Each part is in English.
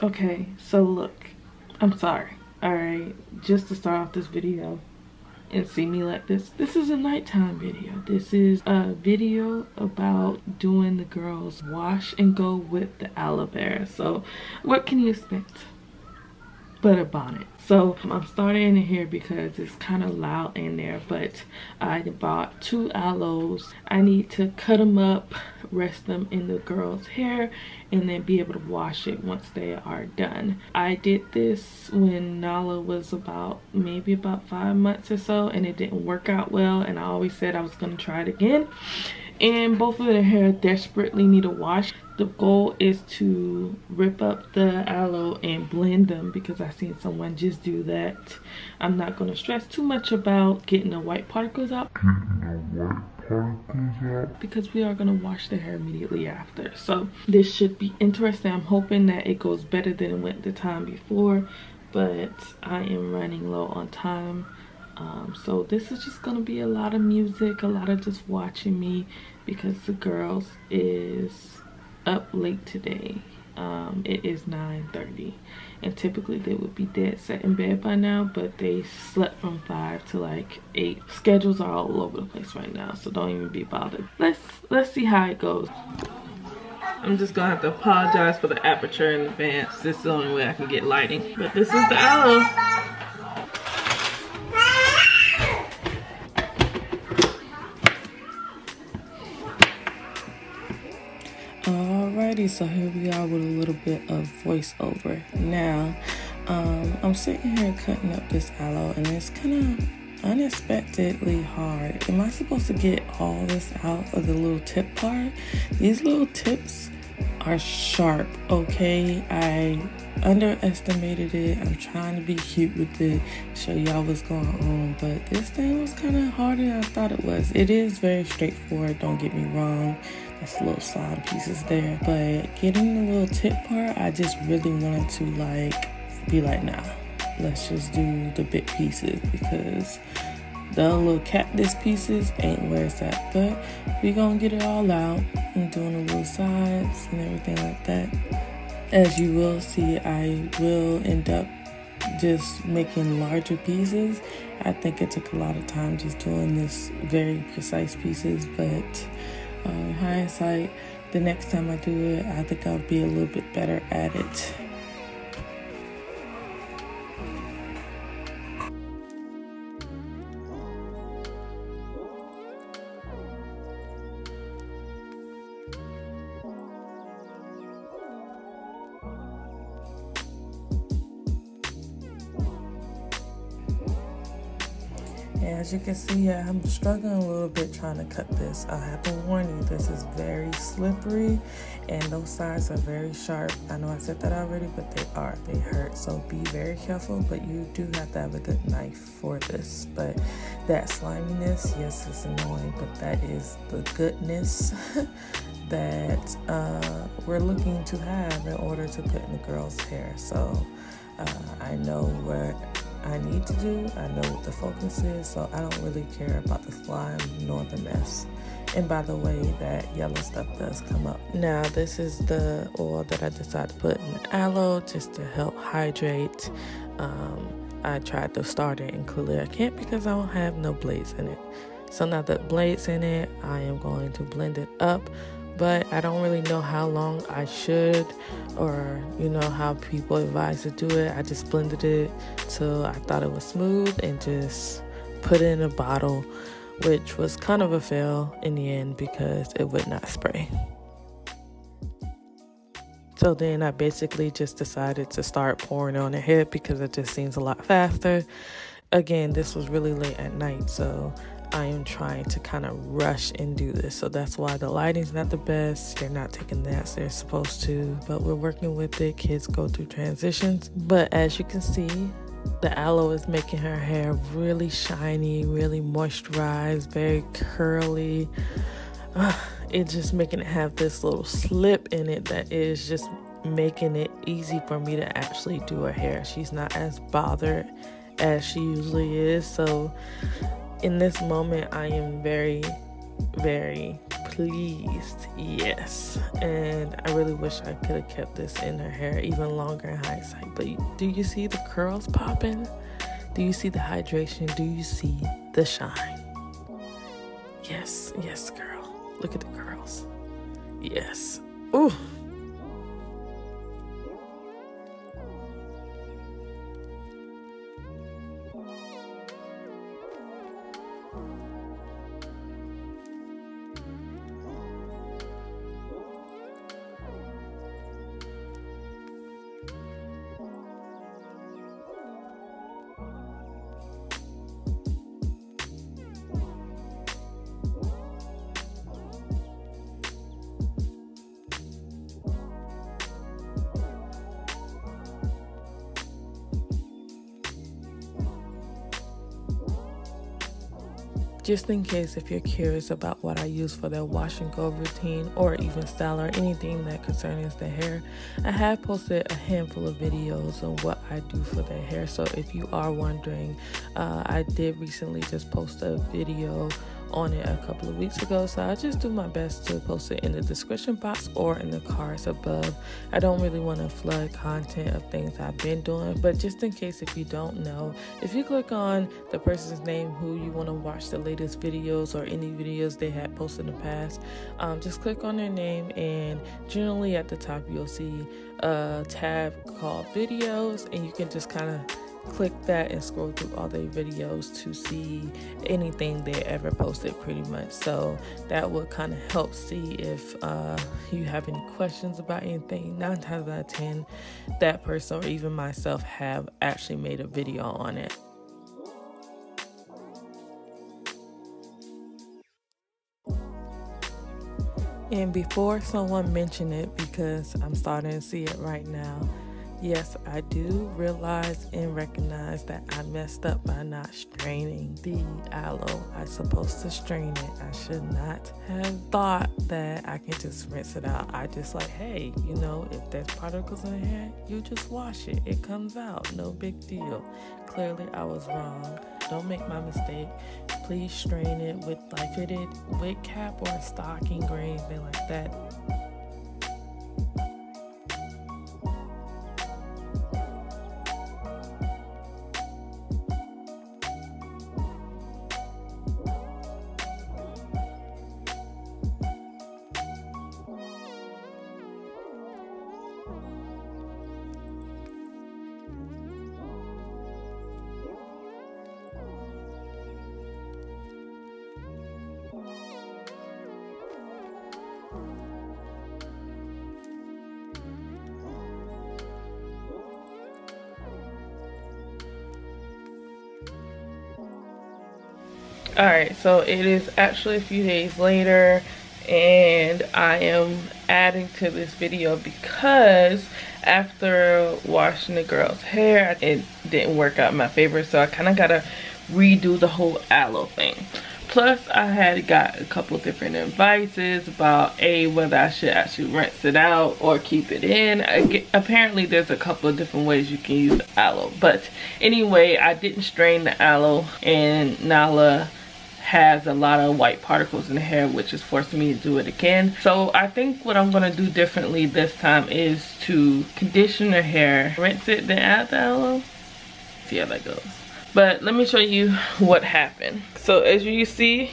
Okay, so look, I'm sorry. Alright, just to start off this video and see me like this, this is a nighttime video. This is a video about doing the girls wash and go with the aloe vera. So what can you expect? But a bonnet. So I'm starting in here because it's kind of loud in there, but I bought two aloes. I need to cut them up, rest them in the girl's hair, and then be able to wash it once they are done. I did this when Nala was about maybe about five months or so and it didn't work out well and I always said I was going to try it again and both of their hair desperately need a wash the goal is to rip up the aloe and blend them because i've seen someone just do that. I'm not going to stress too much about getting the white particles out. Because we are going to wash the hair immediately after. So this should be interesting. I'm hoping that it goes better than it went the time before. But I am running low on time. Um, so this is just to be a lot of music. A lot of just watching me because the girls is up late today. Um, it is 9.30 and typically they would be dead set in bed by now but they slept from 5 to like 8 schedules are all over the place right now so don't even be bothered. Let's let's see how it goes. I'm just gonna have to apologize for the aperture in advance. This is the only way I can get lighting but this is the aloe So here we are with a little bit of voiceover. Now, um, I'm sitting here cutting up this aloe and it's kind of unexpectedly hard. Am I supposed to get all this out of the little tip part? These little tips are sharp, okay? I underestimated it. I'm trying to be cute with it, show y'all what's going on, but this thing was kind of harder than I thought it was. It is very straightforward, don't get me wrong. There's little side pieces there, but getting the little tip part, I just really wanted to like be like, nah, let's just do the bit pieces because the little cactus pieces ain't where it's at. But we gonna get it all out and doing the little sides and everything like that. As you will see, I will end up just making larger pieces. I think it took a lot of time just doing this very precise pieces, but uh, hindsight, the next time I do it, I think I'll be a little bit better at it. As you can see, I'm struggling a little bit trying to cut this. I have to warn you, this is very slippery and those sides are very sharp. I know I said that already, but they are. They hurt, so be very careful, but you do have to have a good knife for this. But that sliminess, yes, it's annoying, but that is the goodness that uh, we're looking to have in order to put in the girl's hair. So uh, I know where I need to do. I know what the focus is, so I don't really care about the slime nor the mess. And by the way, that yellow stuff does come up. Now, this is the oil that I decided to put in the aloe just to help hydrate. Um, I tried to start it in clear. I can't because I don't have no blades in it. So now that blades in it, I am going to blend it up but I don't really know how long I should or you know how people advise to do it. I just blended it till I thought it was smooth and just put it in a bottle, which was kind of a fail in the end because it would not spray. So then I basically just decided to start pouring on the head because it just seems a lot faster. Again, this was really late at night, so I am trying to kind of rush and do this. So that's why the lighting's not the best. They're not taking naps they're supposed to, but we're working with it. Kids go through transitions. But as you can see, the aloe is making her hair really shiny, really moisturized, very curly. It's just making it have this little slip in it that is just making it easy for me to actually do her hair. She's not as bothered as she usually is. So in this moment, I am very, very pleased. Yes. And I really wish I could have kept this in her hair even longer in hindsight. But do you see the curls popping? Do you see the hydration? Do you see the shine? Yes, yes, girl. Look at the curls. Yes. Ooh. Just in case if you're curious about what I use for the wash and go routine or even style or anything that concerns the hair, I have posted a handful of videos on what I do for the hair. So if you are wondering, uh, I did recently just post a video on it a couple of weeks ago, so I just do my best to post it in the description box or in the cards above. I don't really want to flood content of things I've been doing, but just in case if you don't know, if you click on the person's name who you want to watch the latest videos or any videos they had posted in the past, um, just click on their name and generally at the top you'll see a tab called videos and you can just kind of click that and scroll through all their videos to see anything they ever posted pretty much. So that would kind of help see if uh, you have any questions about anything. Nine times out of ten that person or even myself have actually made a video on it. And before someone mention it because i'm starting to see it right now Yes, I do realize and recognize that I messed up by not straining the aloe. I supposed to strain it. I should not have thought that I can just rinse it out. I just like, hey, you know, if there's particles in hair, you just wash it. It comes out. No big deal. Clearly, I was wrong. Don't make my mistake. Please strain it with like fitted wig cap or a stocking or anything like that all right so it is actually a few days later and I am adding to this video because after washing the girl's hair it didn't work out in my favor so I kind of gotta redo the whole aloe thing. Plus I had got a couple different advices about a whether I should actually rinse it out or keep it in. I, apparently there's a couple of different ways you can use aloe but anyway I didn't strain the aloe and Nala has a lot of white particles in the hair which is forcing me to do it again. So i think what i'm going to do differently this time is to condition the hair. Rinse it then add the aloe. See how that goes. But let me show you what happened. So as you see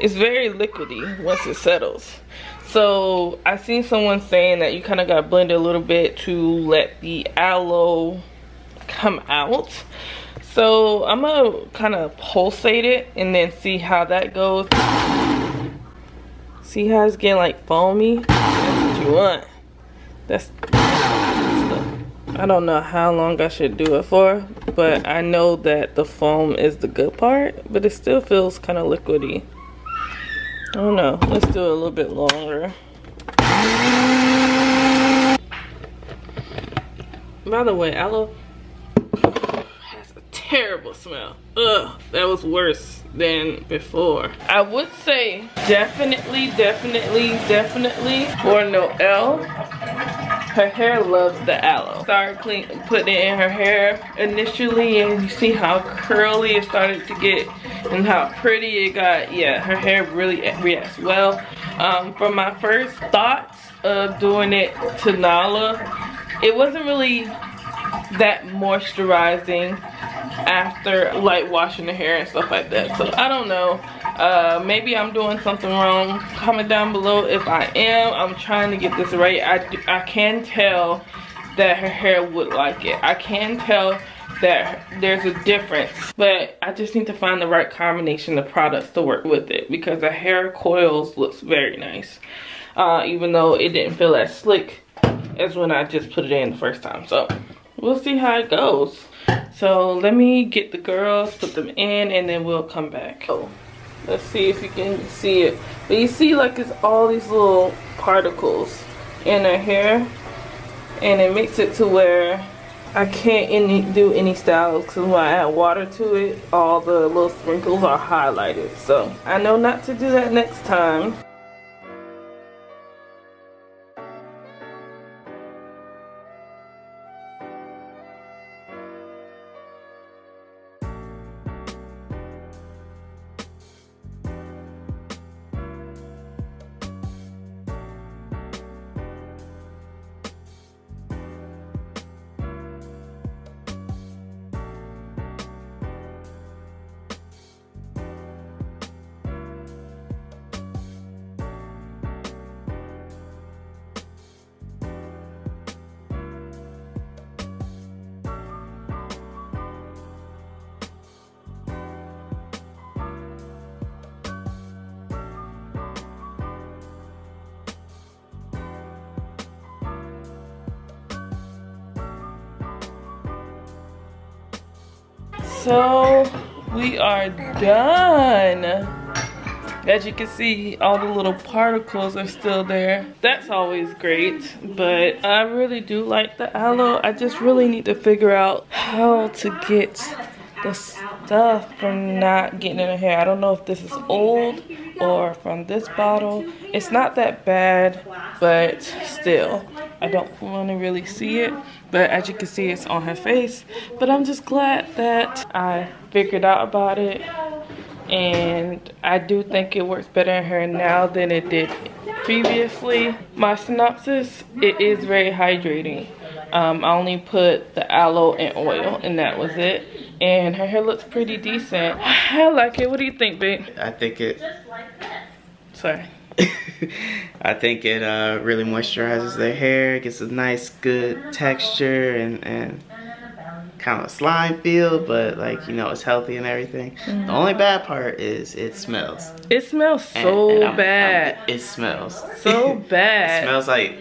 it's very liquidy once it settles. So i seen someone saying that you kind of got to blend it a little bit to let the aloe come out so I'm gonna kind of pulsate it and then see how that goes. See how it's getting like foamy? That's what you want. That's, I don't know how long I should do it for, but I know that the foam is the good part, but it still feels kind of liquidy. I don't know. Let's do it a little bit longer. By the way, aloe terrible smell. Ugh, that was worse than before. I would say definitely, definitely, definitely for Noelle, her hair loves the aloe. Started clean, putting it in her hair initially and you see how curly it started to get and how pretty it got. Yeah, her hair really reacts well. Um, from my first thoughts of doing it to Nala, it wasn't really that moisturizing after like washing the hair and stuff like that. So i don't know. Uh, maybe i'm doing something wrong. Comment down below if i am. I'm trying to get this right. I i can tell that her hair would like it. I can tell that there's a difference. But i just need to find the right combination of products to work with it because the hair coils looks very nice. Uh, even though it didn't feel as slick as when i just put it in the first time. So we'll see how it goes so let me get the girls put them in and then we'll come back. Oh. Let's see if you can see it. But you see like it's all these little particles in her hair and it makes it to where I can't any, do any styles because when I add water to it all the little sprinkles are highlighted. So I know not to do that next time So we are done. As you can see, all the little particles are still there. That's always great, but I really do like the aloe. I just really need to figure out how to get the stuff from not getting in her hair. I don't know if this is old or from this bottle. It's not that bad, but still, I don't want to really see it. But as you can see, it's on her face. But I'm just glad that I figured out about it. And I do think it works better in her now than it did previously. My synopsis, it is very hydrating. Um, I only put the aloe and oil and that was it. And her hair looks pretty decent. I like it. What do you think, babe? I think it... Sorry. I think it uh, really moisturizes their hair, it gets a nice good texture and, and kind of a slime feel, but like, you know, it's healthy and everything. Mm. The only bad part is it smells. It smells so and, and I'm, bad. I'm, it smells. So bad. it smells like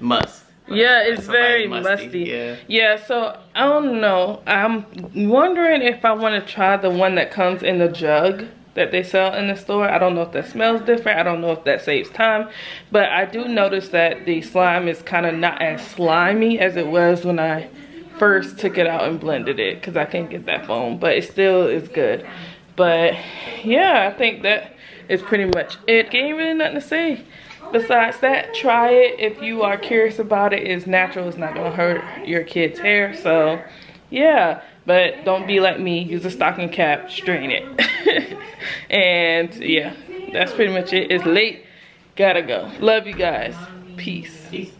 must. Yeah, it's very musty. musty. Yeah. yeah, so I don't know. I'm wondering if I want to try the one that comes in the jug that they sell in the store. I don't know if that smells different. I don't know if that saves time. But I do notice that the slime is kind of not as slimy as it was when I first took it out and blended it. Because I can't get that foam. But it still is good. But yeah, I think that is pretty much it. Ain't really nothing to say. Besides that, try it if you are curious about it. It's natural. It's not going to hurt your kid's hair. So yeah but don't be like me use a stocking cap strain it. And yeah that's pretty much it. It's late. Gotta go. Love you guys. Peace, peace.